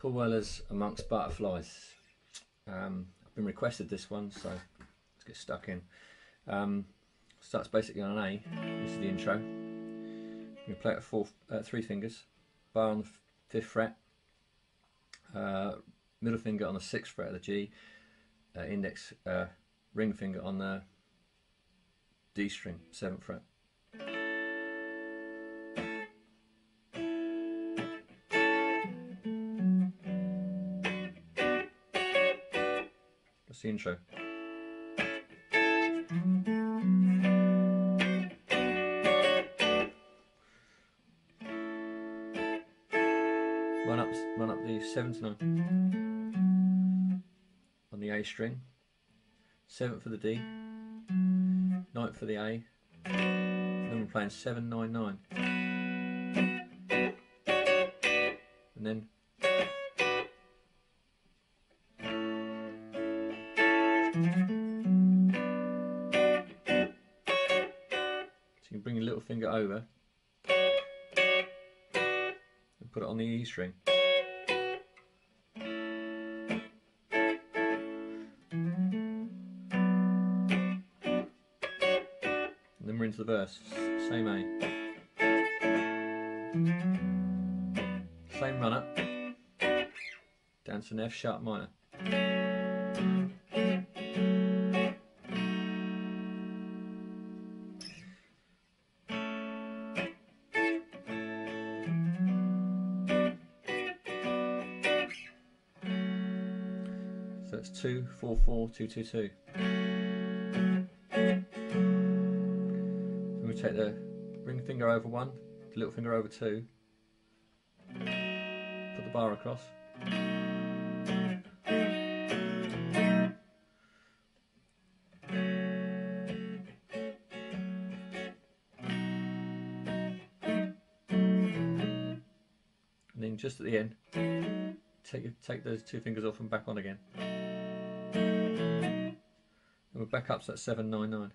Paul Weller's Amongst Butterflies. Um, I've been requested this one, so let's get stuck in. Um, starts basically on an A. This is the intro. You play it four, uh, three fingers, bar on the fifth fret, uh, middle finger on the sixth fret of the G, uh, index uh, ring finger on the D string, seventh fret. Intro. Run up, run up the seventh note on the A string, seventh for the D, ninth for the A, then we're playing seven nine nine, and then over and put it on the E string. And then we're into the verse. Same A. Same run up. Down to an F sharp minor. So it's two, four, four, two, two, two. So we take the ring finger over one, the little finger over two, put the bar across. And then just at the end, take take those two fingers off and back on again. And we're back up to that seven nine nine.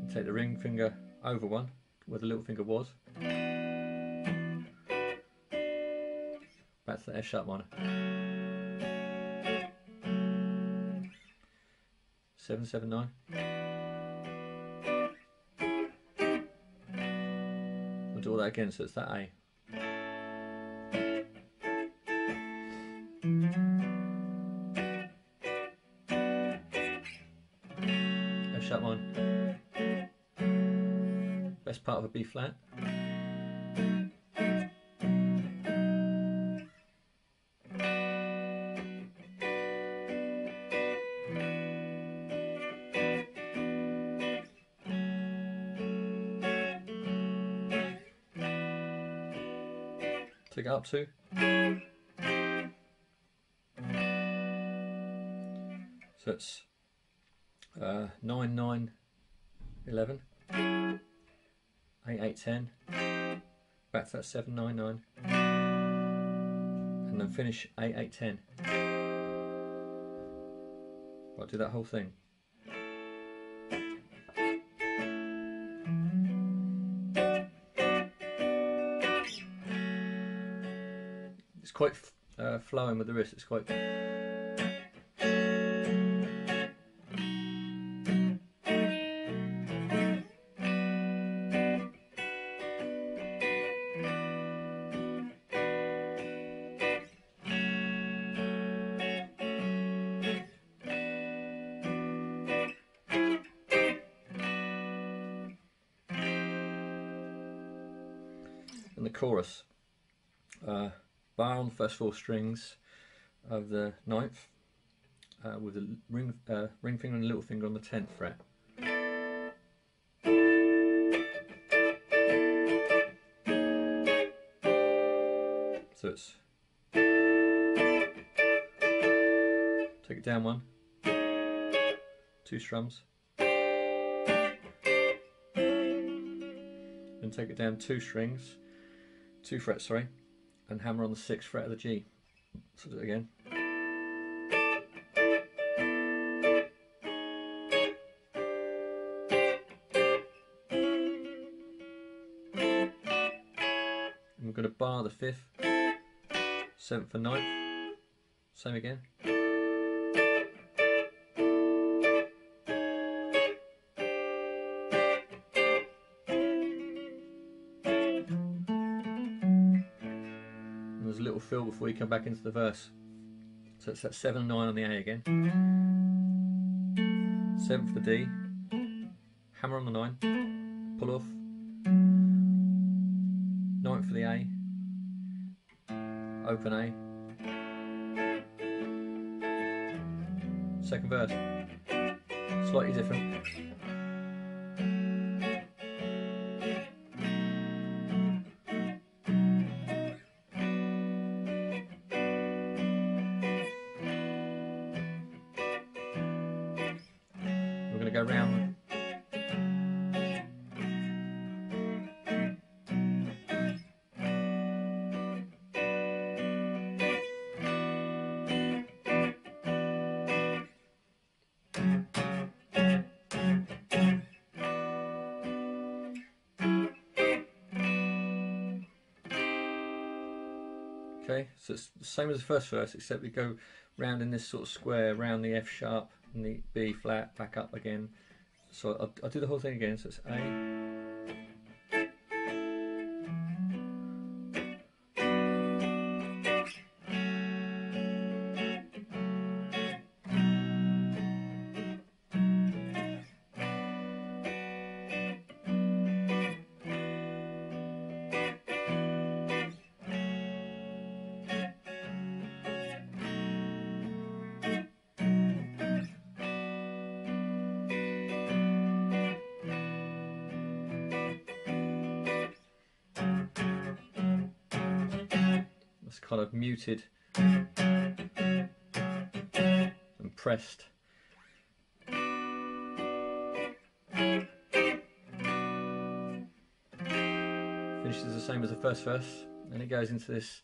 And take the ring finger over one, where the little finger was. Back to the F sharp minor. Seven seven nine. We'll do all that again, so it's that A. Best part of a B flat. Take it up to. So it's uh, 9, 9, 11, 8, 8, 10, back to that 7, 9, 9, and then finish 8, 8, 10. I'll do that whole thing. It's quite uh, flowing with the wrist, it's quite. And the chorus. Uh, bar on the first four strings of the ninth, uh, with the ring uh, ring finger and little finger on the tenth fret. So it's take it down one, two strums, then take it down two strings, two frets, sorry, and hammer on the sixth fret of the G. So do it again. I'm going to bar the fifth, seventh and ninth, same again. Come back into the verse. So it's that 7 9 on the A again. 7th for the D, hammer on the 9, pull off, 9 for the A, open A, second verse, slightly different. To go round. Okay, so it's the same as the first verse, except we go round in this sort of square, round the F sharp and the B flat, back up again. So I'll, I'll do the whole thing again. So it's A, kind of muted and pressed. Finishes the same as the first verse, and it goes into this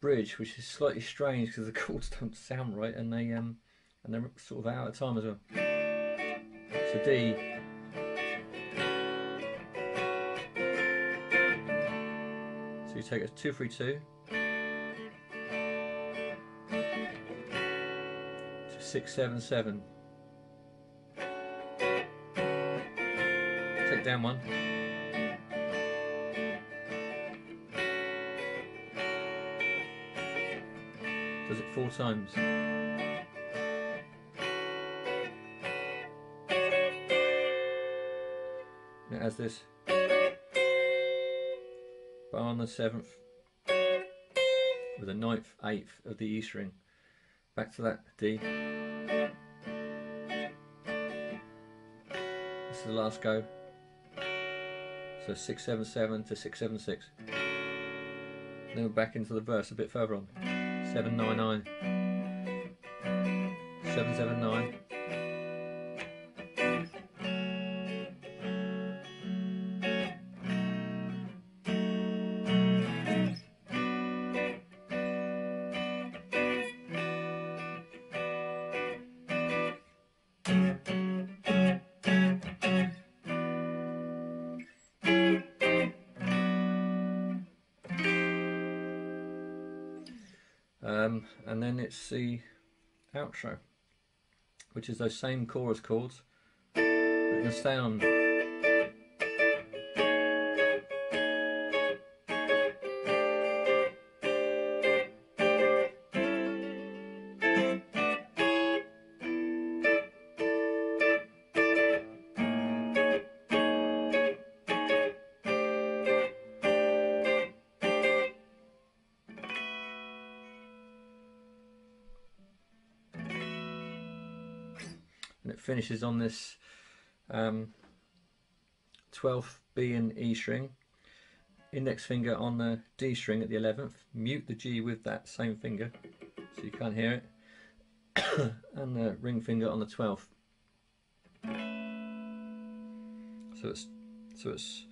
bridge, which is slightly strange because the chords don't sound right, and they um and they're sort of out of time as well. So D. So you take a two three two. To six seven seven. Take down one. Does it four times. It has this bar on the seventh with a ninth, eighth of the E string. Back to that D. is the last go. So 677 to 676. Then we're back into the verse a bit further on. 799. 779. Um, and then it's the outro, which is those same chorus chords. You can. And it finishes on this um, 12th B and E string, index finger on the D string at the 11th, mute the G with that same finger so you can't hear it, and the ring finger on the 12th. So it's so it's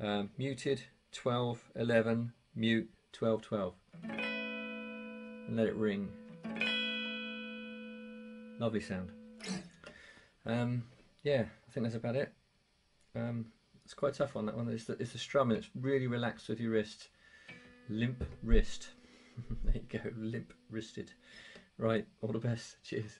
um, muted 12 11 mute 12 12 and let it ring. Lovely sound. Um, yeah, I think that's about it. Um, it's quite tough on that one. It's the, it's the strumming. It's really relaxed with your wrist. Limp wrist. there you go, limp wristed. Right, all the best. Cheers.